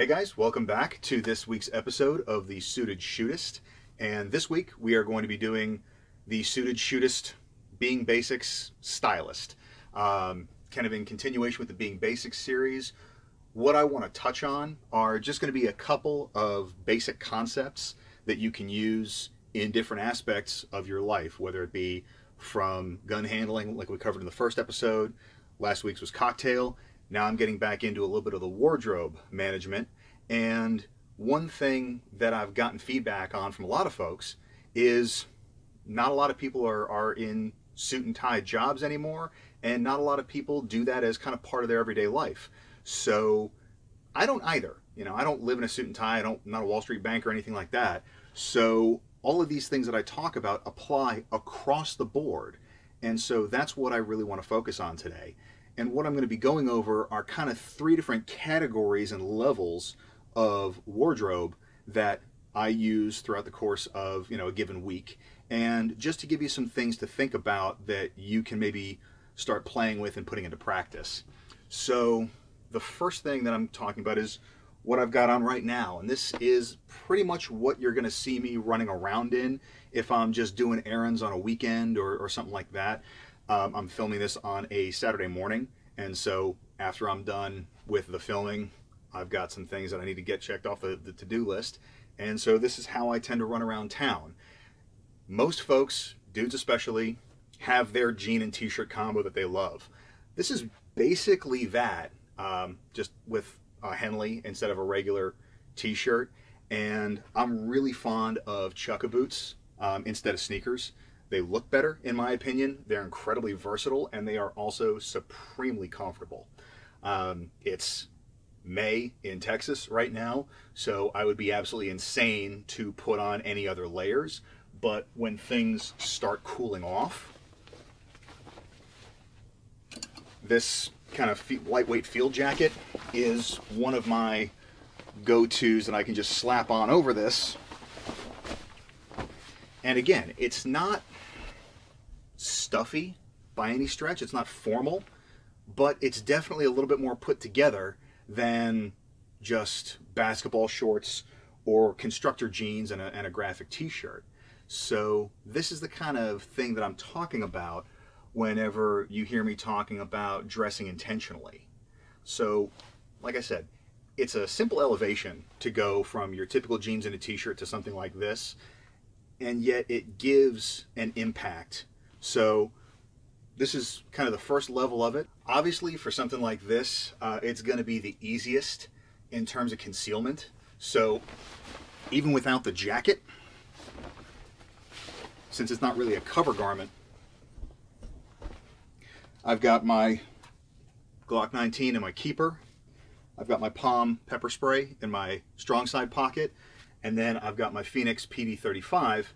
Hey guys, welcome back to this week's episode of the Suited Shootist. And this week we are going to be doing the Suited Shootist Being Basics Stylist. Um, kind of in continuation with the Being Basics series. What I want to touch on are just going to be a couple of basic concepts that you can use in different aspects of your life, whether it be from gun handling, like we covered in the first episode. Last week's was cocktail now I'm getting back into a little bit of the wardrobe management. And one thing that I've gotten feedback on from a lot of folks is not a lot of people are, are in suit and tie jobs anymore, and not a lot of people do that as kind of part of their everyday life. So I don't either. You know, I don't live in a suit and tie. I don't, I'm not a Wall Street bank or anything like that. So all of these things that I talk about apply across the board. And so that's what I really want to focus on today. And what I'm going to be going over are kind of three different categories and levels of wardrobe that I use throughout the course of, you know, a given week. And just to give you some things to think about that you can maybe start playing with and putting into practice. So the first thing that I'm talking about is what I've got on right now. And this is pretty much what you're going to see me running around in if I'm just doing errands on a weekend or, or something like that. Um, I'm filming this on a Saturday morning, and so after I'm done with the filming, I've got some things that I need to get checked off the, the to-do list. And so this is how I tend to run around town. Most folks, dudes especially, have their jean and t-shirt combo that they love. This is basically that, um, just with a Henley instead of a regular t-shirt. And I'm really fond of chukka boots um, instead of sneakers. They look better, in my opinion. They're incredibly versatile, and they are also supremely comfortable. Um, it's May in Texas right now, so I would be absolutely insane to put on any other layers. But when things start cooling off, this kind of lightweight field jacket is one of my go-tos that I can just slap on over this. And again, it's not stuffy by any stretch. It's not formal, but it's definitely a little bit more put together than just basketball shorts or constructor jeans and a, and a graphic t-shirt. So this is the kind of thing that I'm talking about whenever you hear me talking about dressing intentionally. So, like I said, it's a simple elevation to go from your typical jeans and a t-shirt to something like this, and yet it gives an impact so this is kind of the first level of it. Obviously for something like this, uh, it's gonna be the easiest in terms of concealment. So even without the jacket, since it's not really a cover garment, I've got my Glock 19 and my keeper. I've got my POM pepper spray in my strong side pocket. And then I've got my Fenix PD35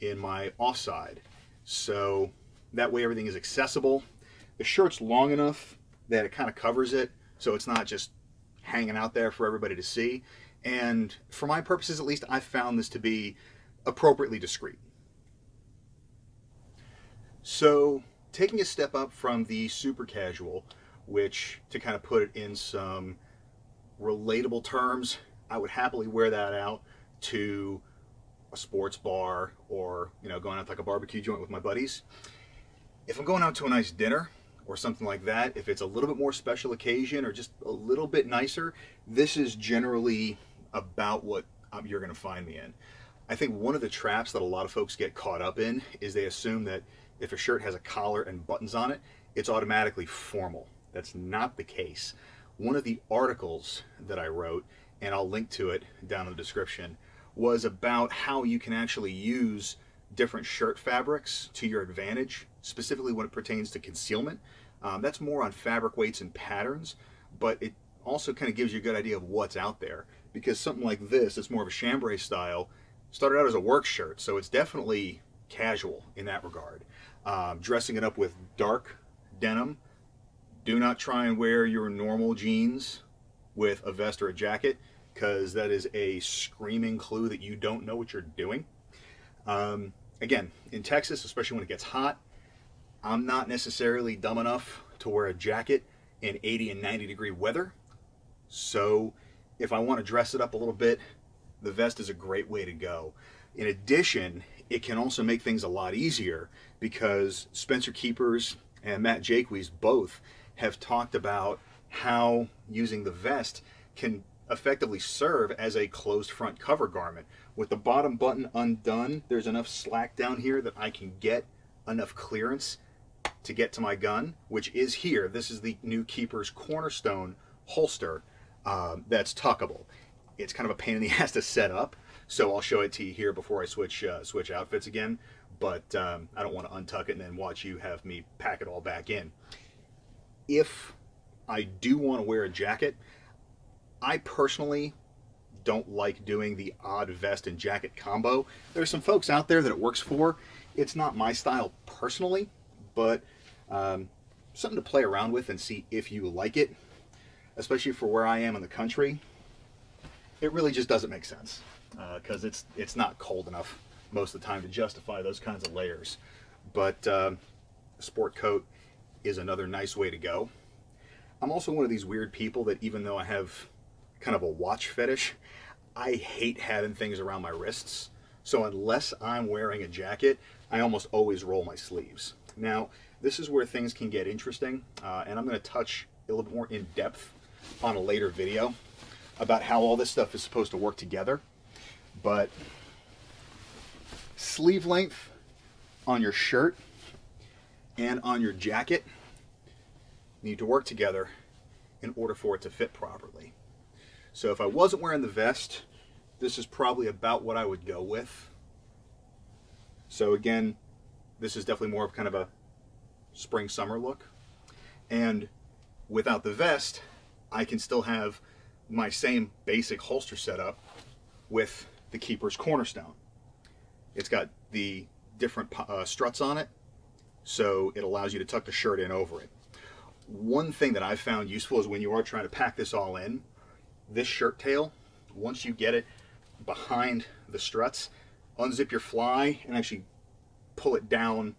in my offside. So that way everything is accessible. The shirt's long enough that it kind of covers it, so it's not just hanging out there for everybody to see. And for my purposes, at least, I found this to be appropriately discreet. So taking a step up from the super casual, which to kind of put it in some relatable terms, I would happily wear that out to a sports bar or you know going out to like a barbecue joint with my buddies. If I'm going out to a nice dinner or something like that, if it's a little bit more special occasion or just a little bit nicer, this is generally about what um, you're going to find me in. I think one of the traps that a lot of folks get caught up in is they assume that if a shirt has a collar and buttons on it, it's automatically formal. That's not the case. One of the articles that I wrote, and I'll link to it down in the description, was about how you can actually use different shirt fabrics to your advantage, specifically when it pertains to concealment. Um, that's more on fabric weights and patterns, but it also kind of gives you a good idea of what's out there because something like this, it's more of a chambray style, started out as a work shirt, so it's definitely casual in that regard. Um, dressing it up with dark denim. Do not try and wear your normal jeans with a vest or a jacket because that is a screaming clue that you don't know what you're doing. Um, again, in Texas, especially when it gets hot, I'm not necessarily dumb enough to wear a jacket in 80 and 90 degree weather. So if I want to dress it up a little bit, the vest is a great way to go. In addition, it can also make things a lot easier because Spencer Keepers and Matt Jacques both have talked about how using the vest can effectively serve as a closed front cover garment. With the bottom button undone, there's enough slack down here that I can get enough clearance to get to my gun, which is here. This is the new Keepers Cornerstone holster um, that's tuckable. It's kind of a pain in the ass to set up, so I'll show it to you here before I switch uh, switch outfits again. But um, I don't want to untuck it and then watch you have me pack it all back in. If I do want to wear a jacket, I personally don't like doing the odd vest and jacket combo. There's some folks out there that it works for. It's not my style personally, but um, something to play around with and see if you like it, especially for where I am in the country. It really just doesn't make sense because uh, it's it's not cold enough most of the time to justify those kinds of layers. But uh, a sport coat is another nice way to go. I'm also one of these weird people that even though I have kind of a watch fetish. I hate having things around my wrists. So unless I'm wearing a jacket, I almost always roll my sleeves. Now, this is where things can get interesting, uh, and I'm going to touch a little more in depth on a later video about how all this stuff is supposed to work together. But sleeve length on your shirt and on your jacket need to work together in order for it to fit properly. So if I wasn't wearing the vest, this is probably about what I would go with. So again, this is definitely more of kind of a spring summer look. And without the vest, I can still have my same basic holster setup with the Keeper's Cornerstone. It's got the different uh, struts on it, so it allows you to tuck the shirt in over it. One thing that I've found useful is when you are trying to pack this all in, this shirt tail, once you get it behind the struts, unzip your fly and actually pull it down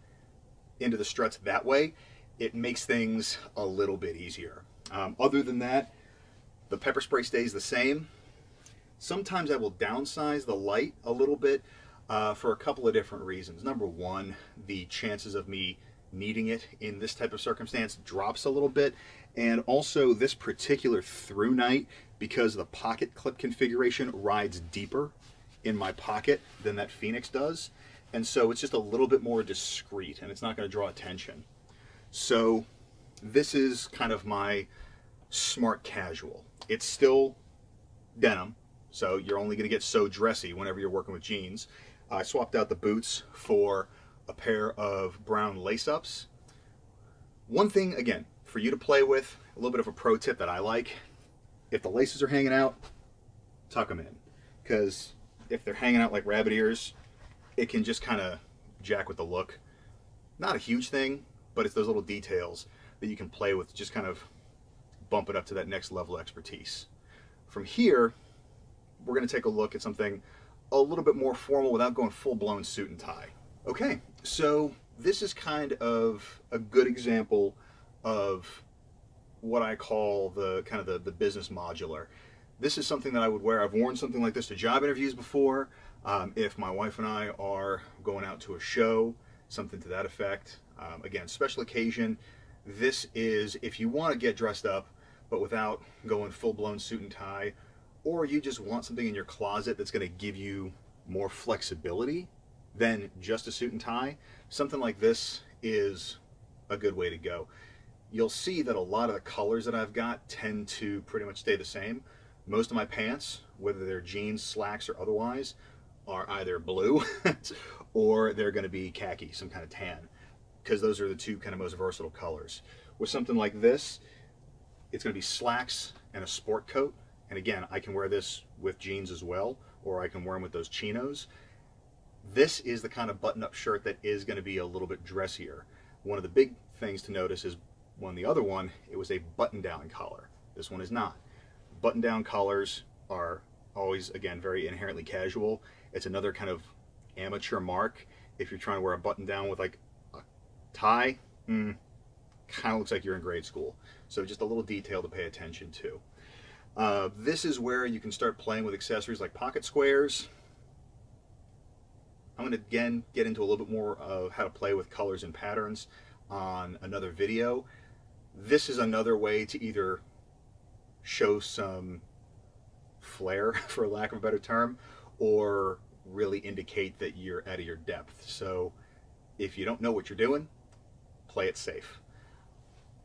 into the struts that way, it makes things a little bit easier. Um, other than that, the pepper spray stays the same. Sometimes I will downsize the light a little bit uh, for a couple of different reasons. Number one, the chances of me needing it in this type of circumstance drops a little bit. And also this particular ThruNite, because the pocket clip configuration rides deeper in my pocket than that Fenix does. And so it's just a little bit more discreet and it's not going to draw attention. So this is kind of my smart casual. It's still denim, so you're only going to get so dressy whenever you're working with jeans. I swapped out the boots for a pair of brown lace-ups. One thing, again, for you to play with, a little bit of a pro tip that I like, if the laces are hanging out, tuck them in. Because if they're hanging out like rabbit ears, it can just kind of jack with the look. Not a huge thing, but it's those little details that you can play with, just kind of bump it up to that next level of expertise. From here, we're going to take a look at something a little bit more formal without going full-blown suit and tie. Okay, so this is kind of a good example of what I call the kind of the, the business modular. This is something that I would wear. I've worn something like this to job interviews before. Um, if my wife and I are going out to a show, something to that effect. Um, again, special occasion. This is if you want to get dressed up, but without going full-blown suit and tie, or you just want something in your closet that's going to give you more flexibility than just a suit and tie, something like this is a good way to go. You'll see that a lot of the colors that I've got tend to pretty much stay the same. Most of my pants, whether they're jeans, slacks, or otherwise, are either blue or they're going to be khaki, some kind of tan, because those are the two kind of most versatile colors. With something like this, it's going to be slacks and a sport coat. And again, I can wear this with jeans as well, or I can wear them with those chinos. This is the kind of button-up shirt that is going to be a little bit dressier. One of the big things to notice is when the other one, it was a button-down collar. This one is not. Button-down collars are always, again, very inherently casual. It's another kind of amateur mark. If you're trying to wear a button-down with like a tie, mm, kind of looks like you're in grade school. So just a little detail to pay attention to. Uh, this is where you can start playing with accessories like pocket squares. I'm going to again get into a little bit more of how to play with colors and patterns on another video. This is another way to either show some flair, for lack of a better term, or really indicate that you're out of your depth. So if you don't know what you're doing, play it safe.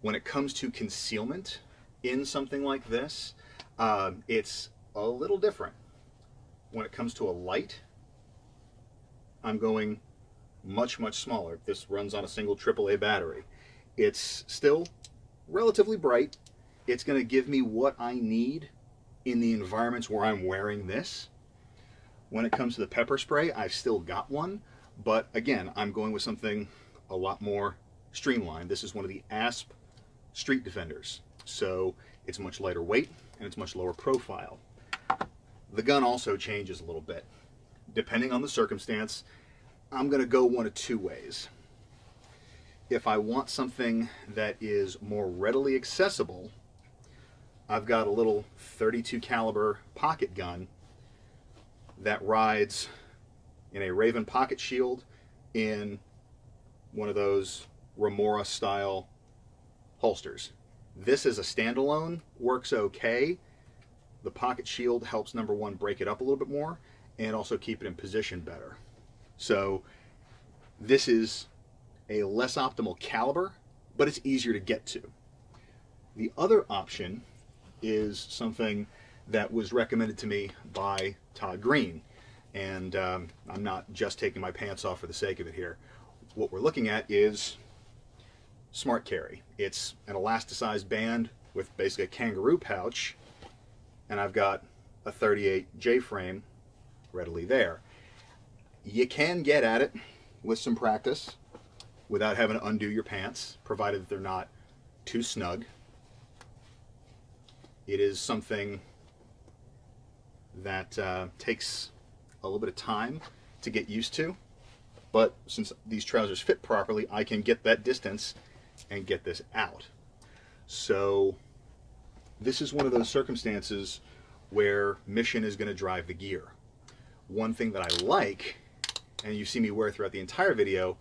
When it comes to concealment in something like this, um, it's a little different. When it comes to a light, I'm going much, much smaller. This runs on a single AAA battery. It's still relatively bright. It's going to give me what I need in the environments where I'm wearing this. When it comes to the pepper spray, I've still got one, but again, I'm going with something a lot more streamlined. This is one of the ASP Street Defenders. So it's much lighter weight and it's much lower profile. The gun also changes a little bit. Depending on the circumstance, I'm going to go one of two ways. If I want something that is more readily accessible, I've got a little 32 caliber pocket gun that rides in a Raven pocket shield in one of those Remora style holsters. This as a standalone works okay. The pocket shield helps number one break it up a little bit more and also keep it in position better. So this is a less optimal caliber, but it's easier to get to. The other option is something that was recommended to me by Todd Green. And um, I'm not just taking my pants off for the sake of it here. What we're looking at is Smart Carry. It's an elasticized band with basically a kangaroo pouch, and I've got a 38 J frame readily there. You can get at it with some practice without having to undo your pants, provided that they're not too snug. It is something that uh, takes a little bit of time to get used to, but since these trousers fit properly, I can get that distance and get this out. So this is one of those circumstances where mission is going to drive the gear. One thing that I like, and you see me wear throughout the entire video,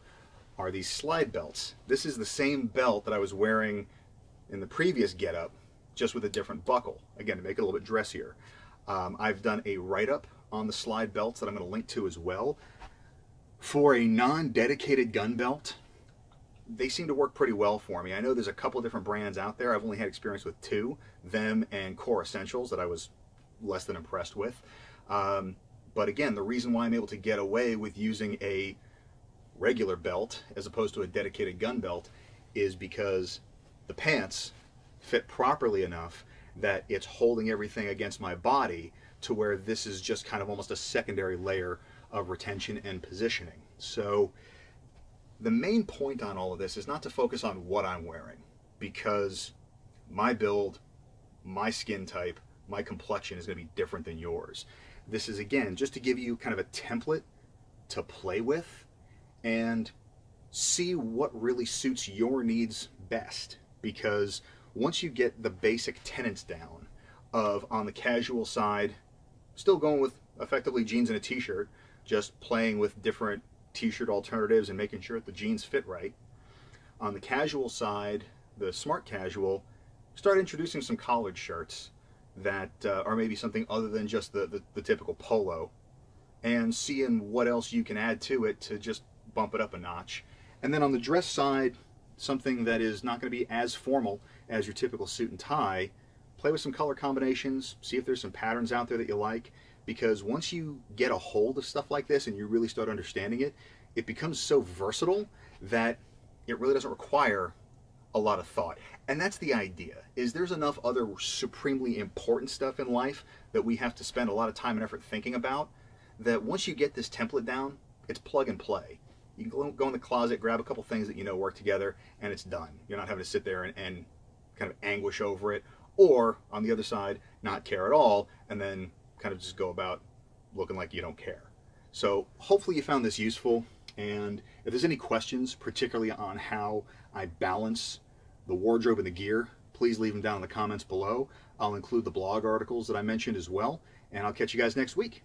are these slide belts. This is the same belt that I was wearing in the previous getup, just with a different buckle. Again, to make it a little bit dressier. Um, I've done a write-up on the slide belts that I'm going to link to as well. For a non-dedicated gun belt, they seem to work pretty well for me. I know there's a couple different brands out there. I've only had experience with two, them and Kore Essentials that I was less than impressed with. Um, but again, the reason why I'm able to get away with using a regular belt as opposed to a dedicated gun belt is because the pants fit properly enough that it's holding everything against my body to where this is just kind of almost a secondary layer of retention and positioning. So the main point on all of this is not to focus on what I'm wearing because my build, my skin type, my complexion is going to be different than yours. This is again just to give you kind of a template to play with and see what really suits your needs best because once you get the basic tenets down of on the casual side still going with effectively jeans and a t-shirt just playing with different t-shirt alternatives and making sure that the jeans fit right. On the casual side, the smart casual, start introducing some collared shirts that uh, are maybe something other than just the, the, the typical polo and seeing what else you can add to it to just bump it up a notch. And then on the dress side, something that is not going to be as formal as your typical suit and tie, play with some color combinations, see if there's some patterns out there that you like, because once you get a hold of stuff like this and you really start understanding it, it becomes so versatile that it really doesn't require a lot of thought. And that's the idea, is there's enough other supremely important stuff in life that we have to spend a lot of time and effort thinking about that once you get this template down, it's plug and play. You can go in the closet, grab a couple things that you know work together, and it's done. You're not having to sit there and, and kind of anguish over it, or on the other side, not care at all, and then kind of just go about looking like you don't care. So hopefully you found this useful. And if there's any questions, particularly on how I balance the wardrobe and the gear, please leave them down in the comments below. I'll include the blog articles that I mentioned as well, and I'll catch you guys next week.